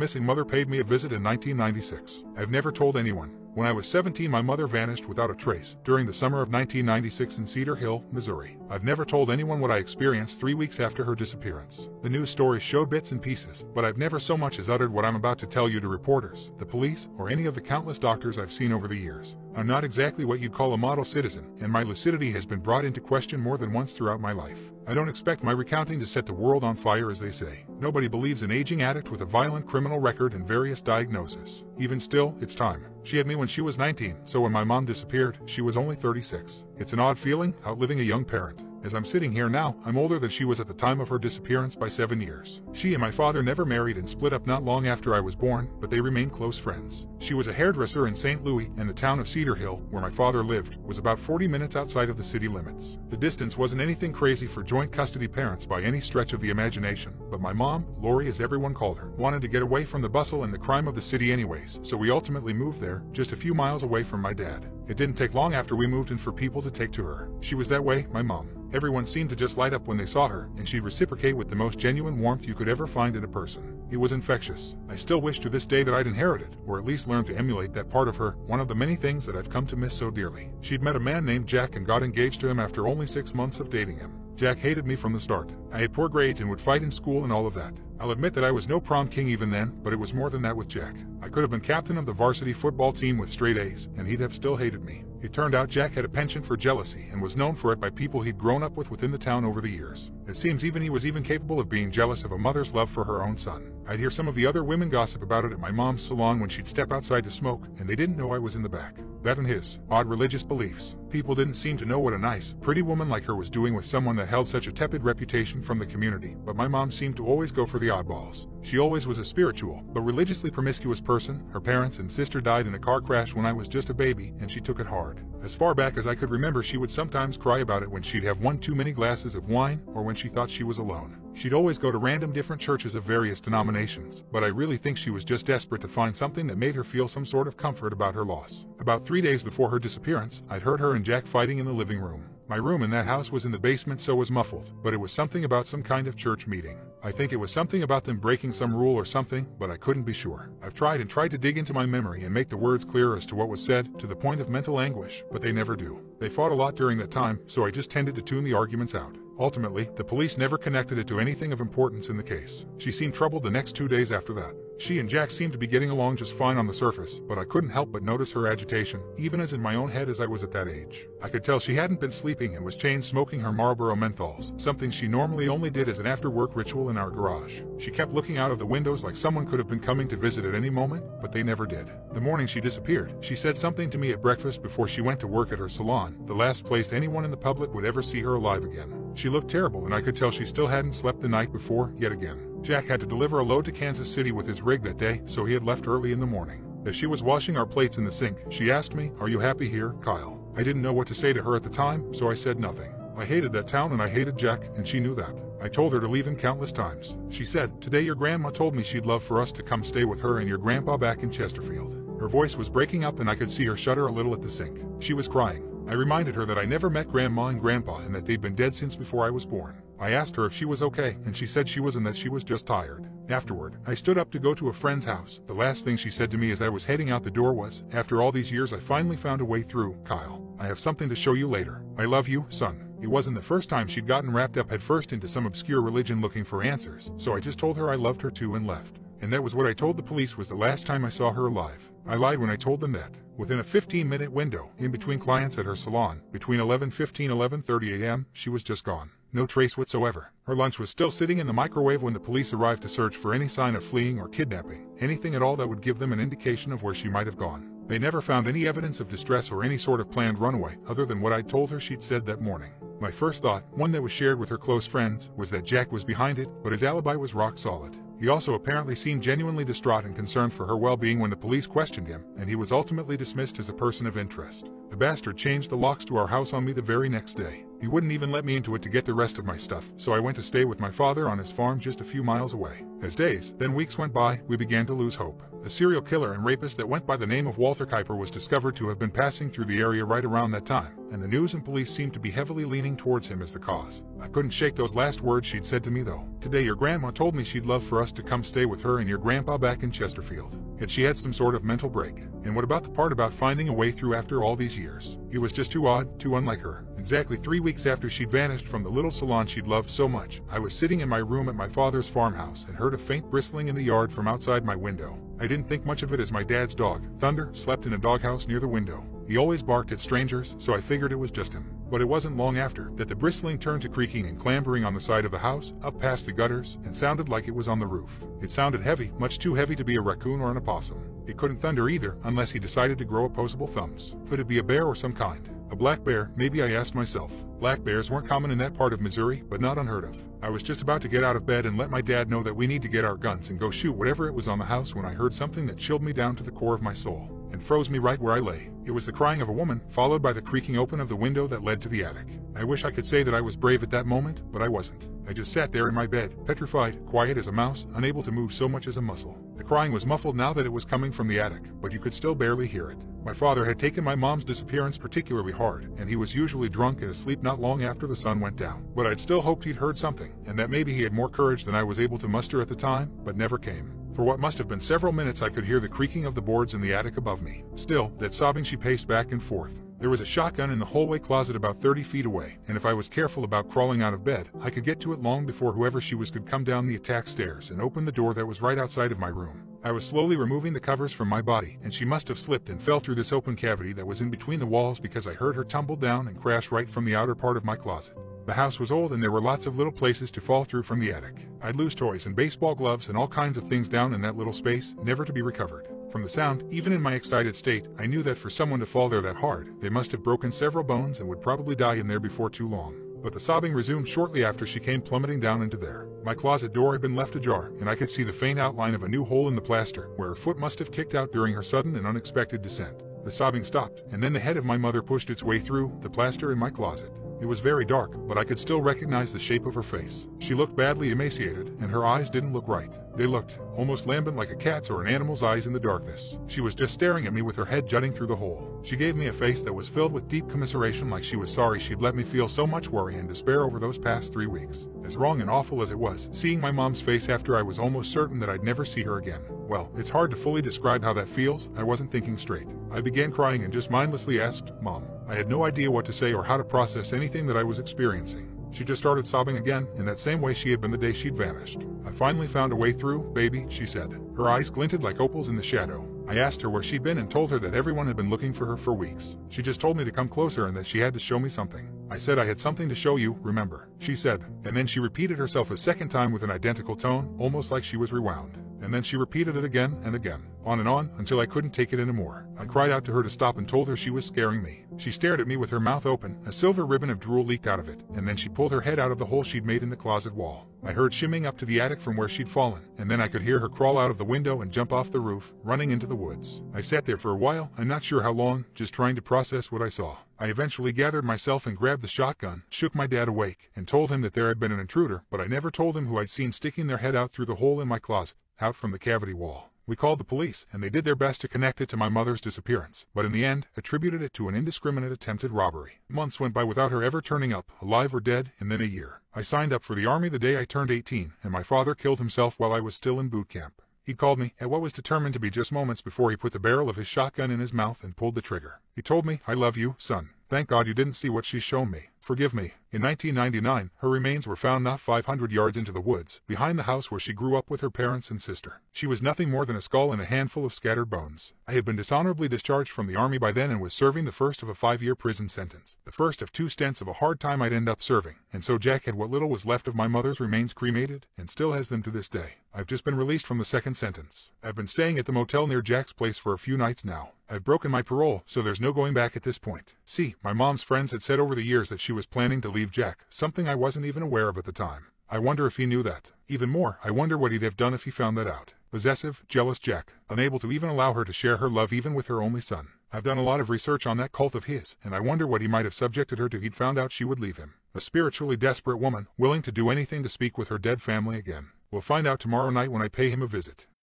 missing mother paid me a visit in 1996. I've never told anyone. When I was 17 my mother vanished without a trace during the summer of 1996 in Cedar Hill, Missouri. I've never told anyone what I experienced three weeks after her disappearance. The news stories showed bits and pieces, but I've never so much as uttered what I'm about to tell you to reporters, the police, or any of the countless doctors I've seen over the years. I'm not exactly what you'd call a model citizen, and my lucidity has been brought into question more than once throughout my life. I don't expect my recounting to set the world on fire as they say. Nobody believes an aging addict with a violent criminal record and various diagnoses. Even still, it's time. She had me when she was 19, so when my mom disappeared, she was only 36. It's an odd feeling, outliving a young parent. As I'm sitting here now, I'm older than she was at the time of her disappearance by seven years. She and my father never married and split up not long after I was born, but they remained close friends. She was a hairdresser in St. Louis, and the town of Cedar Hill, where my father lived, was about 40 minutes outside of the city limits. The distance wasn't anything crazy for joint custody parents by any stretch of the imagination, but my mom, Lori as everyone called her, wanted to get away from the bustle and the crime of the city anyways, so we ultimately moved there, just a few miles away from my dad. It didn't take long after we moved in for people to take to her. She was that way, my mom. Everyone seemed to just light up when they saw her, and she'd reciprocate with the most genuine warmth you could ever find in a person. It was infectious. I still wish to this day that I'd inherited, or at least learned to emulate that part of her, one of the many things that I've come to miss so dearly. She'd met a man named Jack and got engaged to him after only six months of dating him. Jack hated me from the start. I had poor grades and would fight in school and all of that. I'll admit that I was no prom king even then, but it was more than that with Jack. I could have been captain of the varsity football team with straight A's, and he'd have still hated me. It turned out Jack had a penchant for jealousy and was known for it by people he'd grown up with within the town over the years. It seems even he was even capable of being jealous of a mother's love for her own son. I'd hear some of the other women gossip about it at my mom's salon when she'd step outside to smoke, and they didn't know I was in the back. That and his odd religious beliefs. People didn't seem to know what a nice, pretty woman like her was doing with someone that held such a tepid reputation from the community, but my mom seemed to always go for the oddballs. She always was a spiritual, but religiously promiscuous person. Her parents and sister died in a car crash when I was just a baby, and she took it hard. As far back as I could remember she would sometimes cry about it when she'd have one too many glasses of wine, or when she thought she was alone. She'd always go to random different churches of various denominations, but I really think she was just desperate to find something that made her feel some sort of comfort about her loss. About three days before her disappearance, I'd heard her and Jack fighting in the living room. My room in that house was in the basement so was muffled, but it was something about some kind of church meeting. I think it was something about them breaking some rule or something, but I couldn't be sure. I've tried and tried to dig into my memory and make the words clear as to what was said, to the point of mental anguish, but they never do. They fought a lot during that time, so I just tended to tune the arguments out. Ultimately, the police never connected it to anything of importance in the case. She seemed troubled the next two days after that. She and Jack seemed to be getting along just fine on the surface, but I couldn't help but notice her agitation, even as in my own head as I was at that age. I could tell she hadn't been sleeping and was chain smoking her Marlboro menthols, something she normally only did as an after-work ritual in our garage. She kept looking out of the windows like someone could have been coming to visit at any moment, but they never did. The morning she disappeared, she said something to me at breakfast before she went to work at her salon, the last place anyone in the public would ever see her alive again. She looked terrible and I could tell she still hadn't slept the night before, yet again. Jack had to deliver a load to Kansas City with his rig that day, so he had left early in the morning. As she was washing our plates in the sink, she asked me, Are you happy here, Kyle? I didn't know what to say to her at the time, so I said nothing. I hated that town and I hated Jack, and she knew that. I told her to leave him countless times. She said, Today your grandma told me she'd love for us to come stay with her and your grandpa back in Chesterfield. Her voice was breaking up and I could see her shudder a little at the sink. She was crying. I reminded her that I never met Grandma and Grandpa and that they'd been dead since before I was born. I asked her if she was okay, and she said she was and that she was just tired. Afterward, I stood up to go to a friend's house. The last thing she said to me as I was heading out the door was, After all these years I finally found a way through, Kyle. I have something to show you later. I love you, son. It wasn't the first time she'd gotten wrapped up headfirst into some obscure religion looking for answers, so I just told her I loved her too and left. And that was what I told the police was the last time I saw her alive. I lied when I told them that. Within a 15-minute window, in between clients at her salon, between 11.15 11.30 a.m., she was just gone. No trace whatsoever. Her lunch was still sitting in the microwave when the police arrived to search for any sign of fleeing or kidnapping, anything at all that would give them an indication of where she might have gone. They never found any evidence of distress or any sort of planned runaway, other than what I'd told her she'd said that morning. My first thought, one that was shared with her close friends, was that Jack was behind it, but his alibi was rock solid. He also apparently seemed genuinely distraught and concerned for her well-being when the police questioned him, and he was ultimately dismissed as a person of interest. The bastard changed the locks to our house on me the very next day. He wouldn't even let me into it to get the rest of my stuff, so I went to stay with my father on his farm just a few miles away. As days, then weeks went by, we began to lose hope. A serial killer and rapist that went by the name of Walter Kuiper was discovered to have been passing through the area right around that time, and the news and police seemed to be heavily leaning towards him as the cause. I couldn't shake those last words she'd said to me though. Today your grandma told me she'd love for us to come stay with her and your grandpa back in Chesterfield. Yet she had some sort of mental break. And what about the part about finding a way through after all these years? It was just too odd, too unlike her. Exactly three weeks after she'd vanished from the little salon she'd loved so much, I was sitting in my room at my father's farmhouse and heard a faint bristling in the yard from outside my window. I didn't think much of it as my dad's dog, Thunder, slept in a doghouse near the window. He always barked at strangers, so I figured it was just him. But it wasn't long after that the bristling turned to creaking and clambering on the side of the house, up past the gutters, and sounded like it was on the roof. It sounded heavy, much too heavy to be a raccoon or an opossum. It couldn't thunder either, unless he decided to grow opposable thumbs. Could it be a bear or some kind? A black bear, maybe I asked myself. Black bears weren't common in that part of Missouri, but not unheard of. I was just about to get out of bed and let my dad know that we need to get our guns and go shoot whatever it was on the house when I heard something that chilled me down to the core of my soul and froze me right where I lay. It was the crying of a woman, followed by the creaking open of the window that led to the attic. I wish I could say that I was brave at that moment, but I wasn't. I just sat there in my bed, petrified, quiet as a mouse, unable to move so much as a muscle. The crying was muffled now that it was coming from the attic, but you could still barely hear it. My father had taken my mom's disappearance particularly hard, and he was usually drunk and asleep not long after the sun went down. But I'd still hoped he'd heard something, and that maybe he had more courage than I was able to muster at the time, but never came. For what must have been several minutes I could hear the creaking of the boards in the attic above me. Still, that sobbing she paced back and forth. There was a shotgun in the hallway closet about 30 feet away, and if I was careful about crawling out of bed, I could get to it long before whoever she was could come down the attack stairs and open the door that was right outside of my room. I was slowly removing the covers from my body, and she must have slipped and fell through this open cavity that was in between the walls because I heard her tumble down and crash right from the outer part of my closet. The house was old and there were lots of little places to fall through from the attic. I'd lose toys and baseball gloves and all kinds of things down in that little space, never to be recovered. From the sound, even in my excited state, I knew that for someone to fall there that hard, they must have broken several bones and would probably die in there before too long. But the sobbing resumed shortly after she came plummeting down into there. My closet door had been left ajar, and I could see the faint outline of a new hole in the plaster, where her foot must have kicked out during her sudden and unexpected descent. The sobbing stopped, and then the head of my mother pushed its way through the plaster in my closet. It was very dark, but I could still recognize the shape of her face. She looked badly emaciated, and her eyes didn't look right. They looked almost lambent like a cat's or an animal's eyes in the darkness. She was just staring at me with her head jutting through the hole. She gave me a face that was filled with deep commiseration like she was sorry she'd let me feel so much worry and despair over those past three weeks. As wrong and awful as it was, seeing my mom's face after I was almost certain that I'd never see her again. Well, it's hard to fully describe how that feels, I wasn't thinking straight. I began crying and just mindlessly asked, Mom, I had no idea what to say or how to process anything that I was experiencing. She just started sobbing again, in that same way she had been the day she'd vanished. I finally found a way through, baby, she said. Her eyes glinted like opals in the shadow. I asked her where she'd been and told her that everyone had been looking for her for weeks. She just told me to come closer and that she had to show me something. I said I had something to show you, remember? She said, and then she repeated herself a second time with an identical tone, almost like she was rewound. And then she repeated it again and again, on and on, until I couldn't take it anymore. I cried out to her to stop and told her she was scaring me. She stared at me with her mouth open, a silver ribbon of drool leaked out of it, and then she pulled her head out of the hole she'd made in the closet wall. I heard shimming up to the attic from where she'd fallen, and then I could hear her crawl out of the window and jump off the roof, running into the woods. I sat there for a while, I'm not sure how long, just trying to process what I saw. I eventually gathered myself and grabbed the shotgun, shook my dad awake, and told him that there had been an intruder, but I never told him who I'd seen sticking their head out through the hole in my closet, out from the cavity wall. We called the police, and they did their best to connect it to my mother's disappearance, but in the end, attributed it to an indiscriminate attempted robbery. Months went by without her ever turning up, alive or dead, and then a year. I signed up for the army the day I turned 18, and my father killed himself while I was still in boot camp. He called me at what was determined to be just moments before he put the barrel of his shotgun in his mouth and pulled the trigger. He told me, I love you, son. Thank God you didn't see what she's shown me. Forgive me. In 1999, her remains were found not 500 yards into the woods, behind the house where she grew up with her parents and sister. She was nothing more than a skull and a handful of scattered bones. I had been dishonorably discharged from the army by then and was serving the first of a five-year prison sentence. The first of two stints of a hard time I'd end up serving. And so Jack had what little was left of my mother's remains cremated, and still has them to this day. I've just been released from the second sentence. I've been staying at the motel near Jack's place for a few nights now. I've broken my parole, so there's no going back at this point. See, my mom's friends had said over the years that she was planning to leave Jack, something I wasn't even aware of at the time. I wonder if he knew that. Even more, I wonder what he'd have done if he found that out. Possessive, jealous Jack, unable to even allow her to share her love even with her only son. I've done a lot of research on that cult of his, and I wonder what he might have subjected her to he'd found out she would leave him. A spiritually desperate woman, willing to do anything to speak with her dead family again. We'll find out tomorrow night when I pay him a visit.